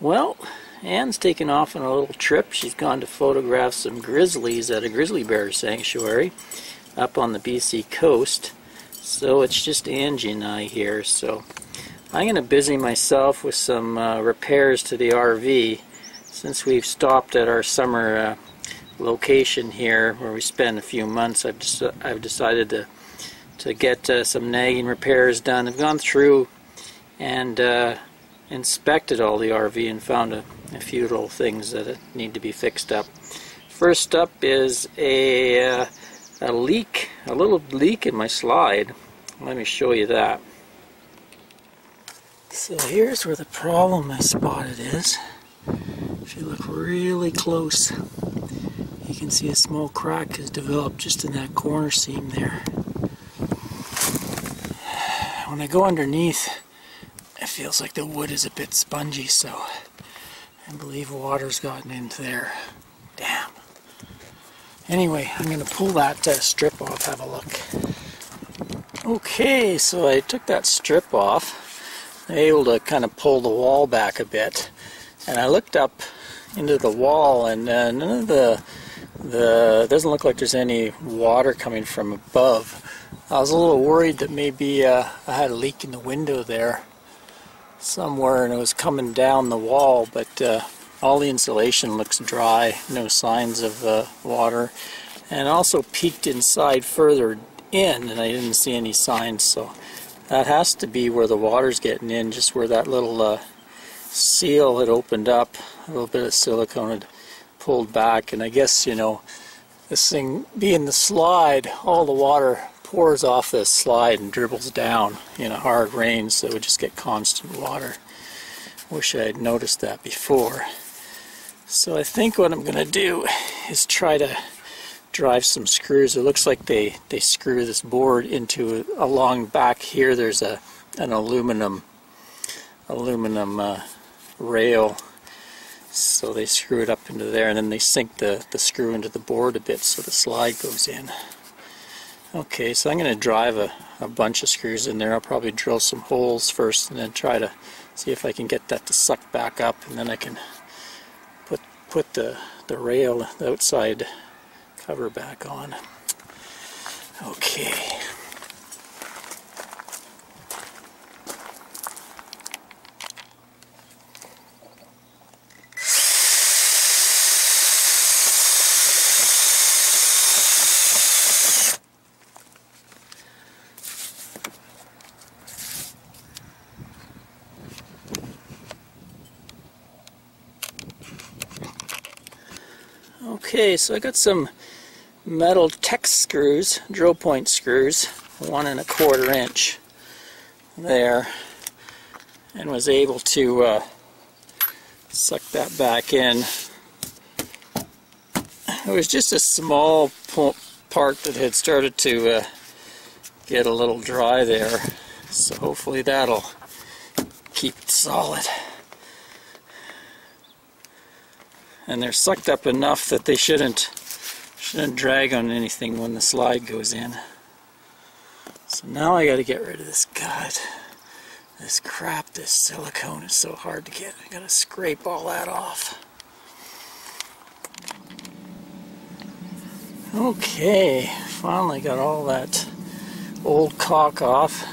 Well, Anne's taken off on a little trip. She's gone to photograph some grizzlies at a grizzly bear sanctuary up on the BC coast. So it's just Angie and I here. So I'm going to busy myself with some uh, repairs to the RV since we've stopped at our summer uh, location here where we spend a few months. I've, I've decided to to get uh, some nagging repairs done. I've gone through and uh, inspected all the RV and found a, a, few little things that need to be fixed up. First up is a, uh, a leak, a little leak in my slide. Let me show you that. So here's where the problem I spotted is. If you look really close, you can see a small crack has developed just in that corner seam there. When I go underneath, feels like the wood is a bit spongy, so I believe water's gotten into there. Damn. Anyway, I'm going to pull that uh, strip off, have a look. Okay, so I took that strip off. I was able to kind of pull the wall back a bit. And I looked up into the wall and uh, none of the, the, doesn't look like there's any water coming from above. I was a little worried that maybe uh, I had a leak in the window there somewhere and it was coming down the wall, but uh, all the insulation looks dry, no signs of uh, water. And also peeked inside further in and I didn't see any signs, so that has to be where the water's getting in, just where that little uh, seal had opened up, a little bit of silicone had pulled back, and I guess, you know, this thing being the slide, all the water pours off this slide and dribbles down in a hard rain so it would just get constant water. Wish I had noticed that before. So I think what I'm going to do is try to drive some screws. It looks like they, they screw this board into a, along back here there's a an aluminum aluminum uh, rail so they screw it up into there and then they sink the, the screw into the board a bit so the slide goes in. Okay, so I'm going to drive a, a bunch of screws in there. I'll probably drill some holes first and then try to see if I can get that to suck back up and then I can put put the, the rail, the outside cover back on. Okay. Okay, so I got some metal Teks screws, drill point screws, one and a quarter inch there, and was able to uh, suck that back in. It was just a small part that had started to uh, get a little dry there, so hopefully that'll keep it solid. And they're sucked up enough that they shouldn't shouldn't drag on anything when the slide goes in. So now I got to get rid of this God, this crap, this silicone is so hard to get. I got to scrape all that off. Okay, finally got all that old caulk off.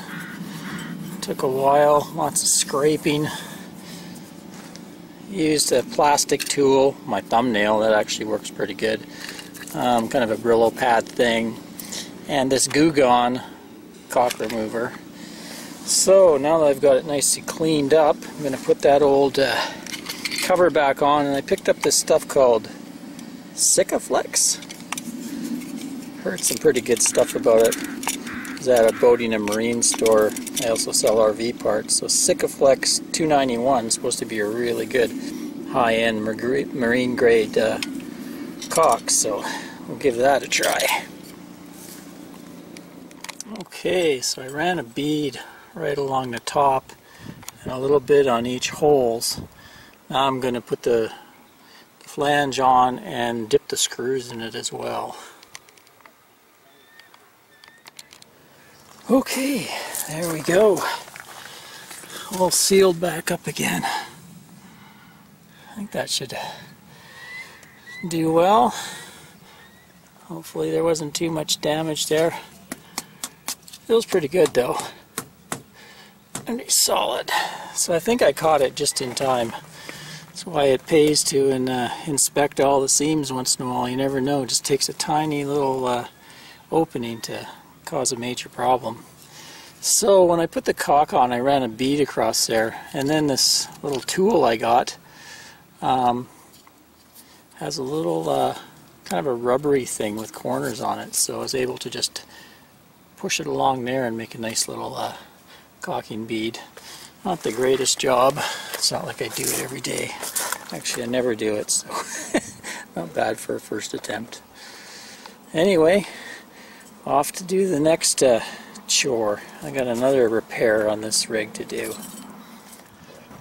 Took a while, lots of scraping used a plastic tool, my thumbnail, that actually works pretty good. Um, kind of a Brillo pad thing. And this Goo Gone caulk remover. So now that I've got it nicely cleaned up, I'm going to put that old uh, cover back on. And I picked up this stuff called Sikaflex. Heard some pretty good stuff about it. Is at a boating and marine store. I also sell RV parts. So Sikaflex 291 is supposed to be a really good high-end marine grade uh, caulk. So we'll give that a try. Okay, so I ran a bead right along the top and a little bit on each holes. Now I'm going to put the flange on and dip the screws in it as well. Okay, there we go. All sealed back up again. I think that should do well. Hopefully there wasn't too much damage there. Feels pretty good though. Pretty solid. So I think I caught it just in time. That's why it pays to and, uh, inspect all the seams once in a while. You never know. It just takes a tiny little uh, opening to cause a major problem. So when I put the caulk on, I ran a bead across there, and then this little tool I got um, has a little uh, kind of a rubbery thing with corners on it, so I was able to just push it along there and make a nice little uh, caulking bead. Not the greatest job. It's not like I do it every day. Actually, I never do it, so not bad for a first attempt. Anyway, off to do the next uh, chore. I got another repair on this rig to do.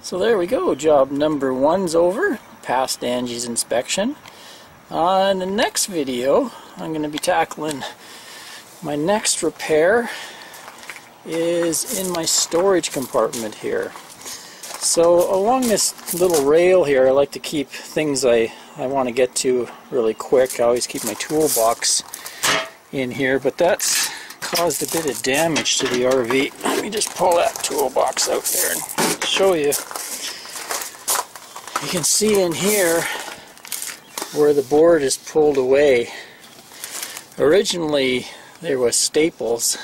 So there we go, job number one's over. Passed Angie's inspection. Uh, in the next video, I'm going to be tackling my next repair is in my storage compartment here. So along this little rail here, I like to keep things I, I want to get to really quick. I always keep my toolbox in here, but that's caused a bit of damage to the RV. Let me just pull that toolbox out there and show you. You can see in here where the board is pulled away. Originally there was staples.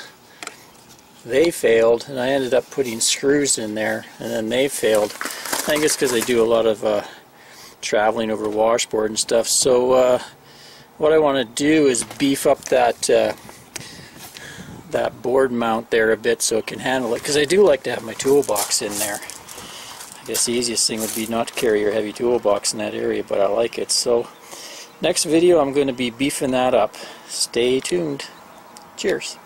They failed and I ended up putting screws in there and then they failed. I think it's because I do a lot of uh, traveling over washboard and stuff. So uh, what I want to do is beef up that uh, that board mount there a bit so it can handle it because I do like to have my toolbox in there. I guess the easiest thing would be not to carry your heavy toolbox in that area but I like it so next video I'm going to be beefing that up. Stay tuned. Cheers.